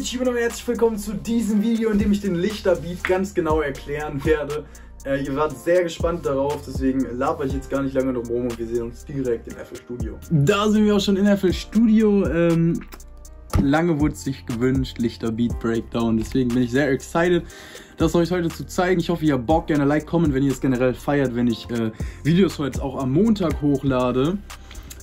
Ich bin herzlich willkommen zu diesem Video, in dem ich den Lichterbeat ganz genau erklären werde. Äh, ihr wart sehr gespannt darauf, deswegen laber ich jetzt gar nicht lange drum rum und wir sehen uns direkt in FL Studio. Da sind wir auch schon in FL Studio. Ähm, lange wurde es sich gewünscht, Lichterbeat Breakdown. Deswegen bin ich sehr excited, das euch heute zu zeigen. Ich hoffe, ihr habt Bock. Gerne Like, Comment, wenn ihr es generell feiert, wenn ich äh, Videos heute auch am Montag hochlade.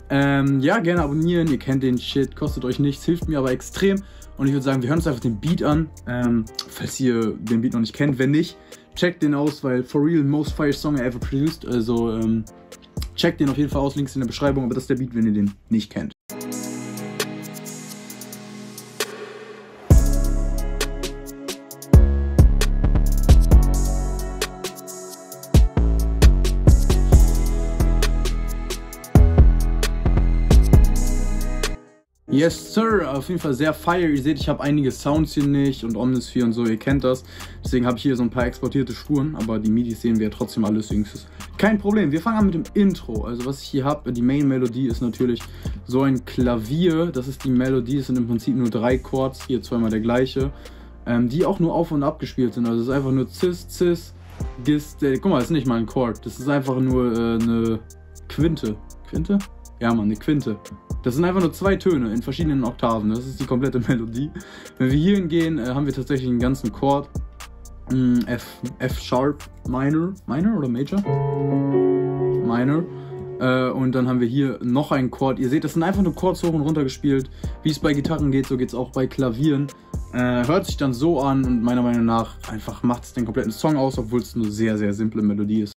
Ähm, ja, gerne abonnieren. Ihr kennt den Shit, kostet euch nichts, hilft mir aber extrem. Und ich würde sagen, wir hören uns einfach den Beat an, ähm, falls ihr den Beat noch nicht kennt. Wenn nicht, checkt den aus, weil for real, most fire song I ever produced. Also ähm, checkt den auf jeden Fall aus, Links in der Beschreibung. Aber das ist der Beat, wenn ihr den nicht kennt. Yes, Sir. Auf jeden Fall sehr fire. Ihr seht, ich habe einige Sounds hier nicht und Omnisphere und so, ihr kennt das. Deswegen habe ich hier so ein paar exportierte Spuren, aber die MIDI sehen wir ja trotzdem alles, ist kein Problem. Wir fangen an mit dem Intro. Also was ich hier habe, die Main-Melodie ist natürlich so ein Klavier. Das ist die Melodie, es sind im Prinzip nur drei Chords, hier zweimal der gleiche, ähm, die auch nur auf und ab gespielt sind. Also es ist einfach nur Cis, Cis, Gis, äh, guck mal, das ist nicht mal ein Chord. Das ist einfach nur äh, eine Quinte. Quinte? Ja, man, eine Quinte. Das sind einfach nur zwei Töne in verschiedenen Oktaven. Das ist die komplette Melodie. Wenn wir hier hingehen, äh, haben wir tatsächlich einen ganzen Chord. Mm, F, F Sharp Minor. Minor oder Major? Minor. Äh, und dann haben wir hier noch einen Chord. Ihr seht, das sind einfach nur Chords hoch und runter gespielt. Wie es bei Gitarren geht, so geht es auch bei Klavieren. Äh, hört sich dann so an und meiner Meinung nach einfach macht es den kompletten Song aus, obwohl es eine sehr, sehr simple Melodie ist.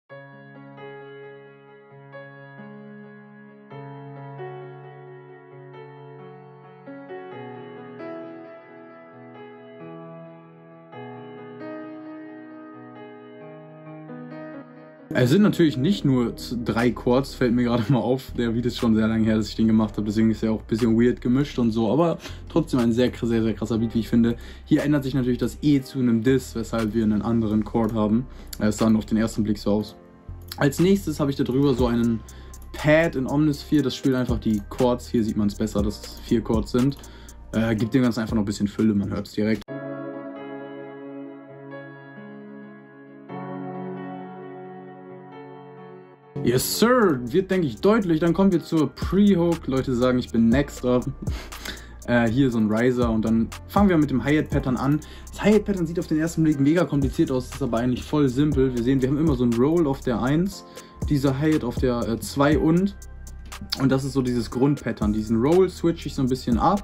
Es sind natürlich nicht nur drei Chords, fällt mir gerade mal auf. Der Video ist schon sehr lange her, dass ich den gemacht habe, deswegen ist er auch ein bisschen weird gemischt und so. Aber trotzdem ein sehr, sehr, sehr krasser Beat, wie ich finde. Hier ändert sich natürlich das E zu einem Diss, weshalb wir einen anderen Chord haben. Es sah auf den ersten Blick so aus. Als nächstes habe ich da drüber so einen Pad in Omnisphere. Das spielt einfach die Chords. Hier sieht man es besser, dass es vier Chords sind. Äh, gibt dem Ganzen einfach noch ein bisschen Fülle, man hört es direkt. Yes, Sir. Wird, denke ich, deutlich. Dann kommen wir zur Pre-Hook. Leute sagen, ich bin next up. äh, hier so ein Riser und dann fangen wir mit dem Hi-Hat-Pattern an. Das Hi-Hat-Pattern sieht auf den ersten Blick mega kompliziert aus, ist aber eigentlich voll simpel. Wir sehen, wir haben immer so ein Roll auf der 1, dieser Hi-Hat auf der äh, 2 und. Und das ist so dieses Grundpattern. Diesen Roll switch ich so ein bisschen ab.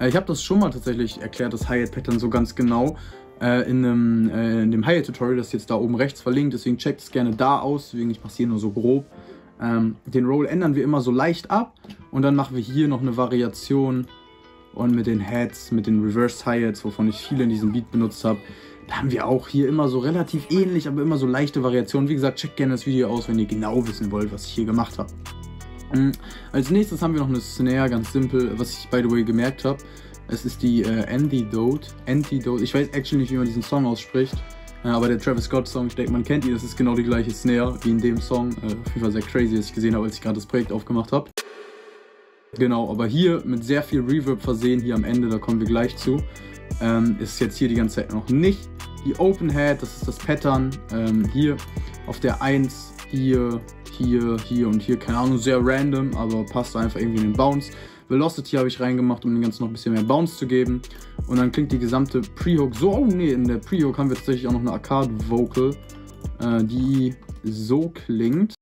Äh, ich habe das schon mal tatsächlich erklärt, das Hi-Hat-Pattern so ganz genau äh, in, einem, äh, in dem Higher-Tutorial, das ist jetzt da oben rechts verlinkt, deswegen checkt es gerne da aus, deswegen ich mache hier nur so grob. Ähm, den Roll ändern wir immer so leicht ab und dann machen wir hier noch eine Variation und mit den Heads, mit den Reverse Hi-Hats, wovon ich viele in diesem Beat benutzt habe, da haben wir auch hier immer so relativ ähnlich, aber immer so leichte Variationen. Wie gesagt, checkt gerne das Video aus, wenn ihr genau wissen wollt, was ich hier gemacht habe. Mhm. Als nächstes haben wir noch eine Snare, ganz simpel, was ich by the way gemerkt habe. Es ist die äh, Antidote. Antidote. Ich weiß actually nicht, wie man diesen Song ausspricht. Äh, aber der Travis Scott Song, ich denke, man kennt ihn. Das ist genau die gleiche Snare wie in dem Song. Äh, auf jeden Fall sehr crazy, was ich gesehen habe, als ich gerade das Projekt aufgemacht habe. Genau, aber hier mit sehr viel Reverb versehen, hier am Ende, da kommen wir gleich zu, ähm, ist jetzt hier die ganze Zeit noch nicht. Die Open Head, das ist das Pattern, ähm, hier auf der 1, hier, hier, hier und hier, keine Ahnung, sehr random, aber passt einfach irgendwie in den Bounce. Velocity habe ich reingemacht, um dem Ganzen noch ein bisschen mehr Bounce zu geben. Und dann klingt die gesamte Pre-Hook so. Oh nee, in der Pre-Hook haben wir tatsächlich auch noch eine Arcade-Vocal, äh, die so klingt.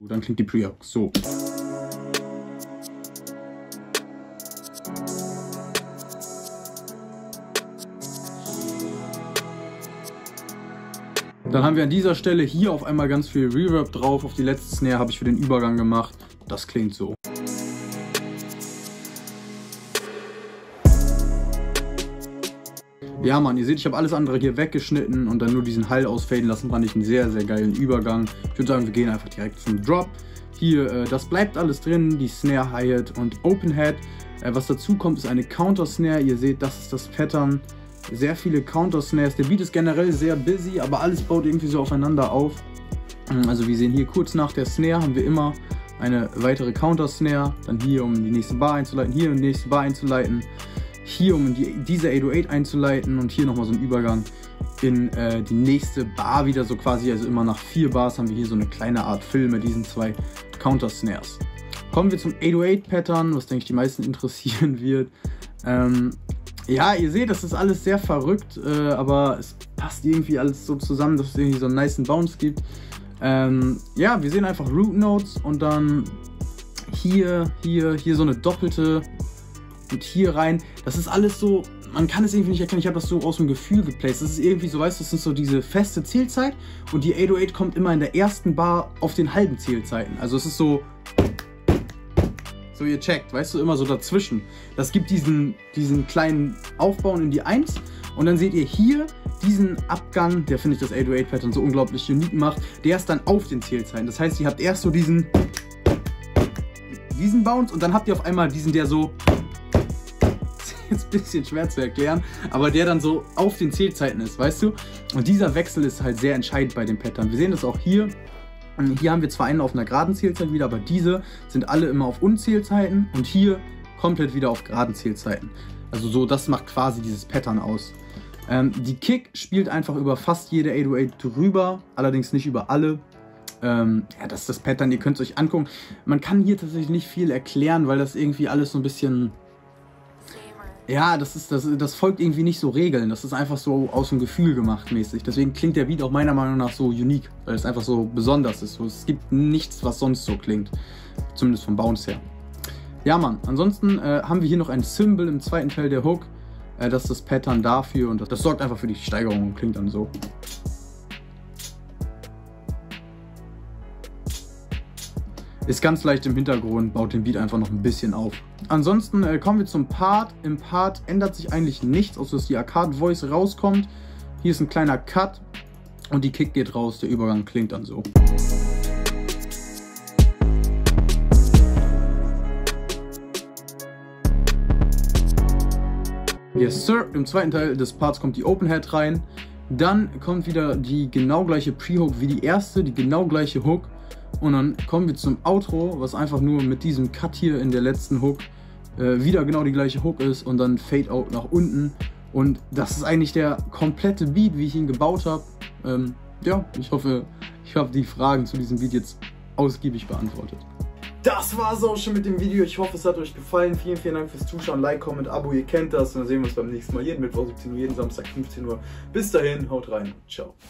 Dann klingt die Pre-Hook so. Dann haben wir an dieser Stelle hier auf einmal ganz viel Reverb drauf. Auf die letzte Snare habe ich für den Übergang gemacht. Das klingt so. Ja, Mann, ihr seht, ich habe alles andere hier weggeschnitten und dann nur diesen Hall ausfaden lassen. Fand ich einen sehr, sehr geilen Übergang. Ich würde sagen, wir gehen einfach direkt zum Drop. Hier, äh, das bleibt alles drin, die Snare, Hi-Hat und Open Hat. Äh, was dazu kommt, ist eine Counter Snare. Ihr seht, das ist das Pattern sehr viele Counter-Snares. Der Beat ist generell sehr busy, aber alles baut irgendwie so aufeinander auf. Also wir sehen hier kurz nach der Snare haben wir immer eine weitere Counter-Snare, dann hier um die nächste Bar einzuleiten, hier um die nächste Bar einzuleiten, hier um die, diese 808 einzuleiten und hier nochmal so ein Übergang in äh, die nächste Bar wieder so quasi, also immer nach vier Bars haben wir hier so eine kleine Art Film mit diesen zwei Counter-Snares. Kommen wir zum 808-Pattern, was denke ich die meisten interessieren wird. Ähm, ja, ihr seht, das ist alles sehr verrückt, äh, aber es passt irgendwie alles so zusammen, dass es irgendwie so einen nice Bounce gibt. Ähm, ja, wir sehen einfach Root Notes und dann hier, hier, hier so eine doppelte und hier rein. Das ist alles so, man kann es irgendwie nicht erkennen. Ich habe das so aus dem Gefühl geplaced. Das ist irgendwie so, weißt du, das ist so diese feste Zielzeit und die 808 kommt immer in der ersten Bar auf den halben Zielzeiten. Also es ist so, so ihr checkt, weißt du, immer so dazwischen. Das gibt diesen, diesen kleinen Aufbauen in die 1 und dann seht ihr hier diesen Abgang, der finde ich das 808-Pattern so unglaublich unique macht, der ist dann auf den Zielzeiten. Das heißt, ihr habt erst so diesen, diesen Bounce und dann habt ihr auf einmal diesen, der so, jetzt ein bisschen schwer zu erklären, aber der dann so auf den Zielzeiten ist, weißt du? Und dieser Wechsel ist halt sehr entscheidend bei den Pattern. Wir sehen das auch hier. Hier haben wir zwar einen auf einer geraden Zielzeit wieder, aber diese sind alle immer auf Unzielzeiten und hier komplett wieder auf geraden Zielzeiten. Also so, das macht quasi dieses Pattern aus. Ähm, die Kick spielt einfach über fast jede 808 drüber, allerdings nicht über alle. Ähm, ja, das ist das Pattern, ihr könnt es euch angucken. Man kann hier tatsächlich nicht viel erklären, weil das irgendwie alles so ein bisschen... Ja, das, ist, das, das folgt irgendwie nicht so Regeln. Das ist einfach so aus dem Gefühl gemacht mäßig. Deswegen klingt der Beat auch meiner Meinung nach so unique, weil es einfach so besonders ist. es gibt nichts, was sonst so klingt. Zumindest vom Bounce her. Ja, Mann. Ansonsten äh, haben wir hier noch ein Symbol im zweiten Teil der Hook. Äh, das ist das Pattern dafür und das, das sorgt einfach für die Steigerung und klingt dann so. Ist ganz leicht im Hintergrund, baut den Beat einfach noch ein bisschen auf. Ansonsten äh, kommen wir zum Part. Im Part ändert sich eigentlich nichts, außer dass die Arcade Voice rauskommt. Hier ist ein kleiner Cut und die Kick geht raus. Der Übergang klingt dann so. Yes, Sir. Im zweiten Teil des Parts kommt die Open Head rein. Dann kommt wieder die genau gleiche Pre-Hook wie die erste, die genau gleiche Hook. Und dann kommen wir zum Outro, was einfach nur mit diesem Cut hier in der letzten Hook äh, wieder genau die gleiche Hook ist und dann Fade Out nach unten. Und das ist eigentlich der komplette Beat, wie ich ihn gebaut habe. Ähm, ja, ich hoffe, ich habe die Fragen zu diesem Beat jetzt ausgiebig beantwortet. Das war's auch schon mit dem Video. Ich hoffe, es hat euch gefallen. Vielen, vielen Dank fürs Zuschauen. Like, Comment, Abo, ihr kennt das. Und dann sehen wir uns beim nächsten Mal. Jeden Mittwoch 17 Uhr, jeden Samstag 15 Uhr. Bis dahin, haut rein. Ciao.